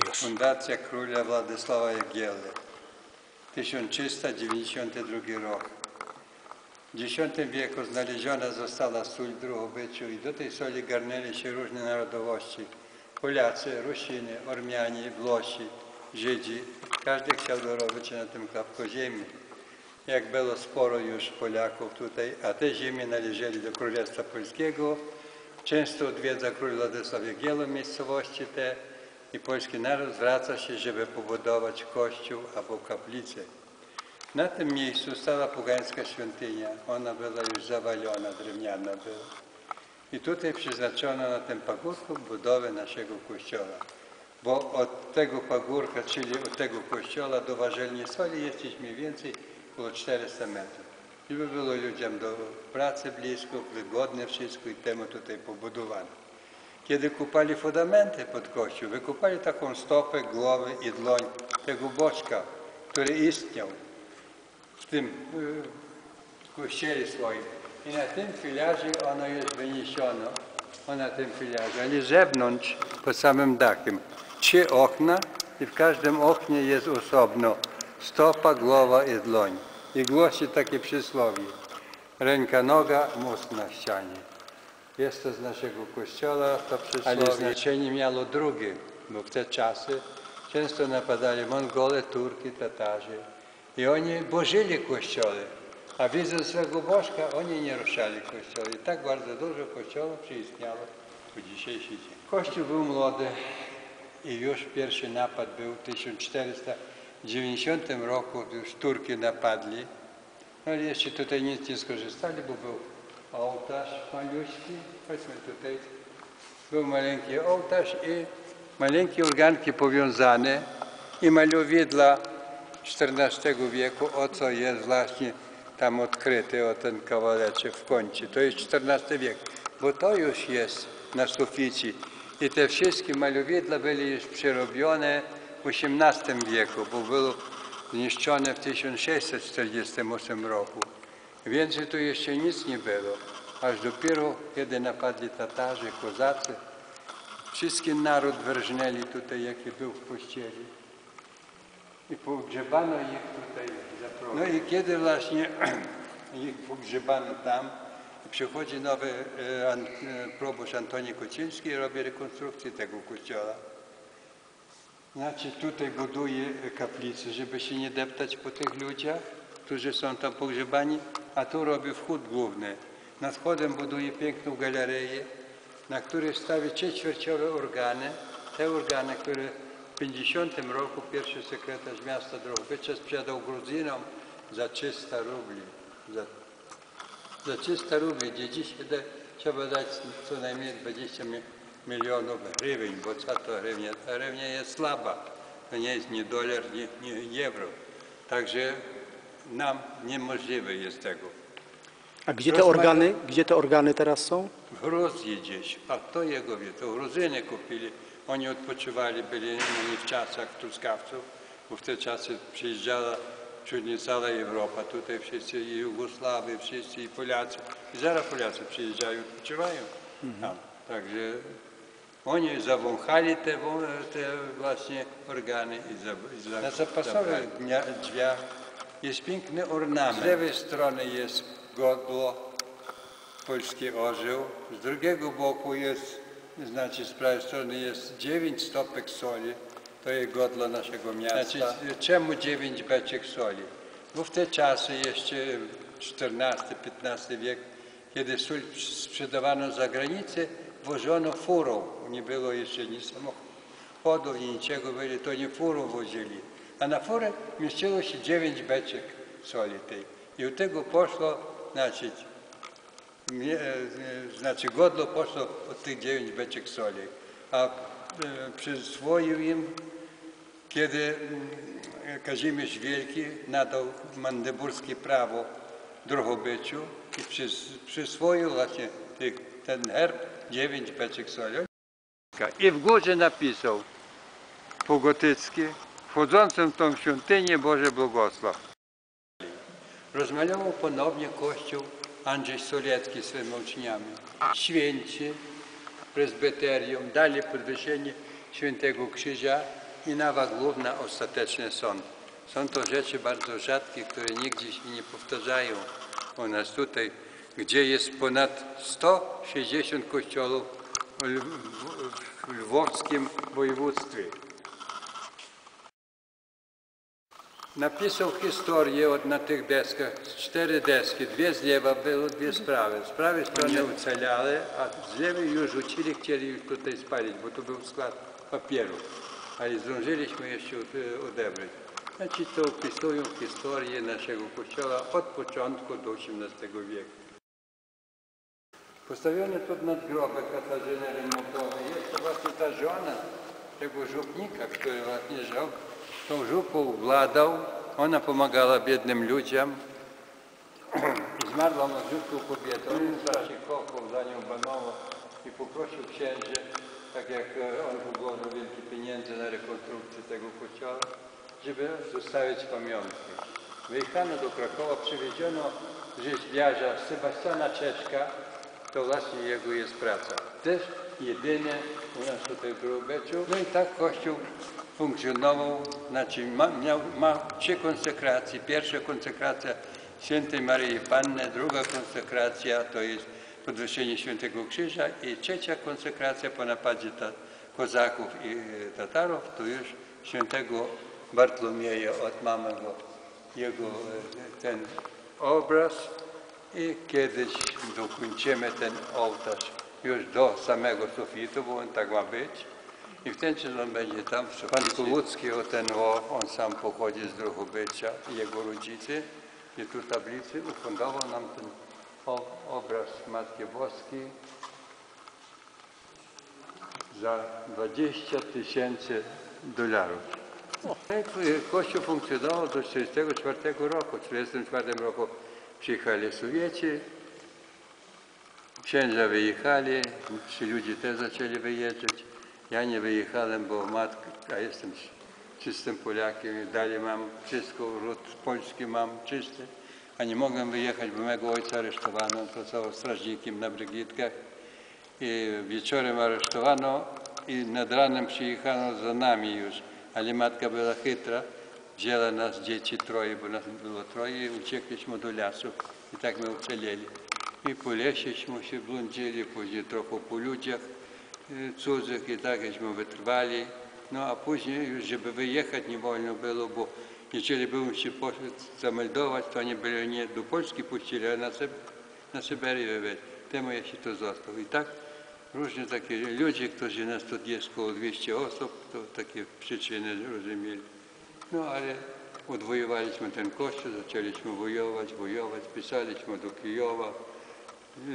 to. Fundacja króla Władysława Jagiełły. 1392 rok. W X wieku znaleziona została sól w Drogobyciu i do tej soli garnęli się różne narodowości. Polacy, Rusiny, Ormianie, Włosi, Żydzi. Każdy chciał dorobić na tym klapku ziemi. Jak było sporo już Polaków tutaj, a te ziemie należeli do Królestwa Polskiego, często odwiedza król Władysław Jagiełło miejscowości te i polski naród zwraca się, żeby pobudować kościół albo kaplicę. Na tym miejscu stała pogańska świątynia. Ona była już zawalona, drewniana była. I tutaj przeznaczono na tym pagórku budowę naszego kościoła. Bo od tego pagórka, czyli od tego kościoła do warzelni soli jest mniej więcej około 400 metrów. Żeby było ludziom do pracy blisko, wygodne wszystko i temu tutaj pobudowano. Kiedy kupali fundamenty pod kościół, wykupali taką stopę, głowę i dłoń tego boczka, który istniał w tym y, kościele swoim. I na tym filarze ono jest wyniesiono, o na tym filarze, ale zewnątrz, pod samym dachem. Trzy okna i w każdym oknie jest osobno stopa, głowa i dłoń. I głosi takie przysłowie. Ręka, noga, mózg na ścianie. Jest to z naszego kościoła to przysłowie. Ale znaczenie miało drugie, bo w te czasy często napadali Mongole, Turki, Tatarzy. I oni bożyli kościoły, a widząc swego bożka, oni nie ruszali kościoła. I tak bardzo dużo kościołów przyistniało po dzisiejszy dzień. Kościół był młody i już pierwszy napad był w 1490 roku, już Turki napadli. No ale jeszcze tutaj nic nie skorzystali, bo był ołtarz maluśki. Chodźmy tutaj. Był maleńki ołtarz i maleńkie organki powiązane i malowidła XIV wieku, o co jest właśnie tam odkryty, o ten kawałeczek w kącie. To jest XIV wiek, bo to już jest na suficie. I te wszystkie malowidła były już przerobione w XVIII wieku, bo było zniszczone w 1648 roku. Więcej tu jeszcze nic nie było. Aż dopiero, kiedy napadli Tatarzy, Kozacy, wszystki naród wyrżnęli tutaj, jaki był w kościele. I pogrzebano ich tutaj. No i kiedy właśnie ich pogrzebano tam, przychodzi nowy e, an- e, proboszcz Antoni Kociński i robi rekonstrukcję tego kościoła. Znaczy tutaj buduje kaplicę, żeby się nie deptać po tych ludziach, którzy są tam pogrzebani, a tu robi wchód główny. Nad wchodem buduje piękną galerię, na której stawi ćwierciowe organy. Te organy, które w 50 roku pierwszy sekretarz miasta Drohobycza sprzedał Gruzinom za 300 rubli. Za, za 300 rubli, gdzie dzisiaj da, trzeba dać co najmniej 20 mi- milionów hrywień, bo co to hryvnia? Ta hryvnia jest słaba. To nie jest nie dolar, nie, nie euro. Także nam niemożliwe jest tego. A gdzie te Rozmawia- organy, gdzie te organy teraz są? W Gruzji gdzieś, a kto jego wie, to Gruzyny kupili. Oni odpoczywali, byli no, nie w czasach truskawców, bo w te czasy przyjeżdżała чуть nie cała Europa, tutaj wszyscy i Jugosławy, wszyscy i Polacy. I zaraz Polacy przyjeżdżają, odpoczywają tam. Także oni zawąchali te, wą- te właśnie organy i, za, i za, Na zapasowych dnia- drzwiach jest piękny ornament. Z lewej strony jest godło, polski orzeł. Z drugiego boku jest, znaczy z prawej strony jest dziewięć stopek soli. To jest godło naszego miasta. Znaczy, czemu dziewięć beczek soli? Bo w te czasy jeszcze XIV-XV wiek, kiedy sól sprzedawano za granicę, wożono furą. Nie było jeszcze ni samochodu, ni niczego, byli, to nie furą wozili. A na furę mieściło się dziewięć beczek soli tej. I od tego poszło, znaczy, Mnie, e, znaczy godło poszło od tych dziewięć beczek soli, a e, przyswoił im, kiedy mm, Kazimierz Wielki nadał mandeburskie prawo Drohobyciu i przys, przyswoił właśnie tych, ten herb dziewięć beczek soli. I w górze napisał po gotyckie, wchodzącym w tą świątynię Boże błogosław. Rozmalował ponownie kościół Andrzej Solecki swoimi uczniami. Święci, prezbyterium, dali podwyższenie Świętego Krzyża i nawa główna, ostateczny sąd. Są to rzeczy bardzo rzadkie, które nigdzie się nie powtarzają u nas tutaj, gdzie jest ponad 160 kościołów w lwowskim województwie. Napisał historię od, na tych deskach, cztery deski, dwie z lewa były, dwie z prawej. Z prawej strony ucalały, a z lewej już rzucili, chcieli już tutaj spalić, bo to był skład papieru. Ale zdążyliśmy jeszcze odebrać. Znaczy to opisują historię naszego kościoła od początku do XVIII wieku. Postawiony tu nadgrobek Katarzyny Remontowej. Jest to właśnie ta żona tego żupnika, który właśnie żył. Tą żupą władał. Ona pomagała biednym ludziom. Zmarła młodziutką kobietą. On strasznie kochał za nią panował i poprosił księży, tak jak on włożył wielkie pieniądze na rekonstrukcję tego kościoła, żeby zostawić pamiątkę. Wyjechano do Krakowa, przywieziono rzeźbiarza Sebastiana Czeczka, to właśnie jego jest praca. Też jedyny u nas tutaj w Grubeczu. No i tak Kościół funkcjonował, znaczy ma, miał, ma trzy konsekracje. Pierwsza konsekracja Świętej Maryi Panny, druga konsekracja to jest podwyższenie Świętego Krzyża i trzecia konsekracja po napadzie ta, kozaków i e, Tatarów to już Świętego Bartłomieja od mamy go, jego e, ten obraz i kiedyś dokończymy ten ołtarz już do samego sufitu, bo on tak ma być. I w ten czas on będzie tam. Pan Kulucki, o ten o, on sam pochodzi z Drogobycia i jego rodzice. I tu tablicy ufundował nam ten obraz Matki Boskiej za 20 tysięcy dolarów. Kościół funkcjonował do 1944 roku. W 1944 roku przyjechali Sowieci, księża wyjechali, ci ludzie też zaczęli wyjeżdżać. Ja nie wyjechałem, bo matka, ja jestem czystym Polakiem, dalej mam wszystko, ród polski mam czysty, a nie mogłem wyjechać, bo mego ojca aresztowano, on pracował strażnikiem na Brygitkach. I wieczorem aresztowano i nad ranem przyjechano za nami już, ale matka była chytra, wzięła nas dzieci troje, bo nas było troje i uciekliśmy do lasu. I tak my ucaleli. I po lesie się blądzili, później trochę po ludziach y, cudzych i tak żeśmy wytrwali. No a później już, żeby wyjechać nie wolno było, bo jeżeli byłem się poszedł zameldować, to oni byli nie do Polski puścili, a na, Syb- na Syberię wywieźli. Temu ja się tu został. I tak różni takie ludzie, którzy nas tu jest około 200 osób, to takie przyczyny rozumieli. No ale odwojowaliśmy ten kościół, zaczęliśmy wojować, wojować, pisaliśmy do Kijowa,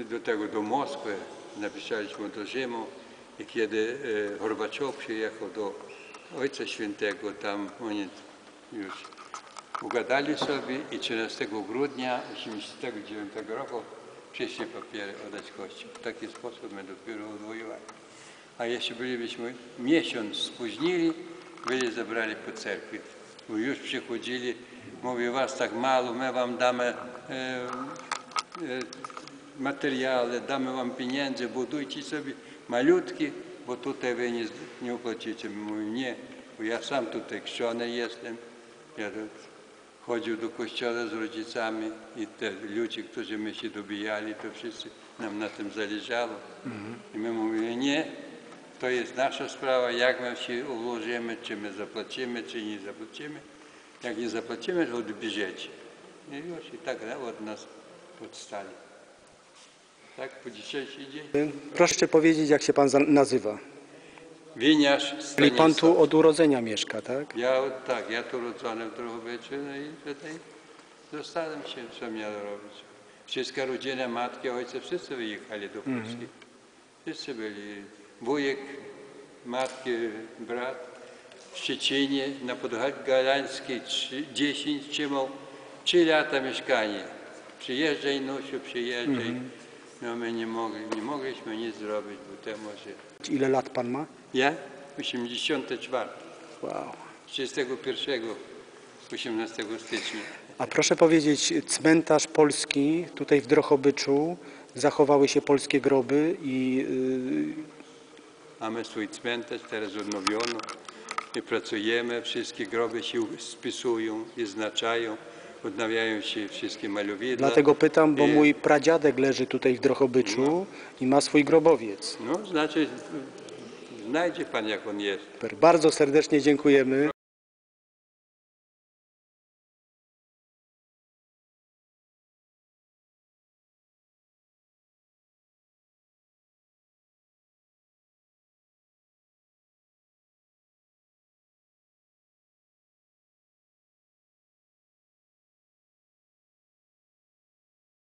do tego do Moskwy, napisaliśmy do Rzymu i kiedy e, Gorbaczow przyjechał do Ojca Świętego, tam oni już ugadali sobie i 13 grudnia 1989 roku przyszli papiery oddać Kościół. W taki sposób my dopiero odwojowali. A jeśli bylibyśmy miesiąc spóźnili, byli zabrali po cerkwi. Już przychodzili, mówi was tak mało, my wam damy e, e, materiały, damy wam pieniądze, budujcie sobie malutki, bo tutaj wy nie, nie opłacicie. Mówię, nie, bo ja sam tutaj chrzczony jestem. Ja chodził do kościoła z rodzicami i te ludzie, którzy my się dobijali, to wszyscy nam na tym zależało. I my mówili, nie, to jest nasza sprawa, jak my się ułożymy, czy my zapłacimy, czy nie zapłacimy. Jak nie zapłacimy, to odbierzecie. I już i tak od nas odstali. Tak po dzisiejszy dzień. Proszę powiedzieć, jak się pan nazywa. Winiarz Czyli pan Stanisław. tu od urodzenia mieszka, tak? Ja tak, ja tu urodzony w Drogobyciu, no i tutaj zostałem się, co miałem robić. Wszystka rodzina, matki, ojca, wszyscy wyjechali do Polski. Wszyscy byli. Wujek, matki, brat w Szczecinie, na Podgalańskiej trzy- 10 trzymał 3 lata mieszkanie. Przyjeżdżaj, Nusiu, przyjeżdżaj. No my nie, mogli, nie mogliśmy nic zrobić, bo temu, że... Ile lat pan ma? Ja? 84. Wow. 31, 18 stycznia. A proszę powiedzieć, cmentarz polski tutaj w Drochobyczu, zachowały się polskie groby i Mamy swój cmentarz, teraz odnowiono. My pracujemy, wszystkie groby się spisują i znaczają, odnawiają się wszystkie malowidła. Dlatego pytam, bo I- mój pradziadek leży tutaj w Drohobyczu i ma swój grobowiec. No, znaczy, znajdzie pan jak on jest. Super. Bardzo serdecznie dziękujemy.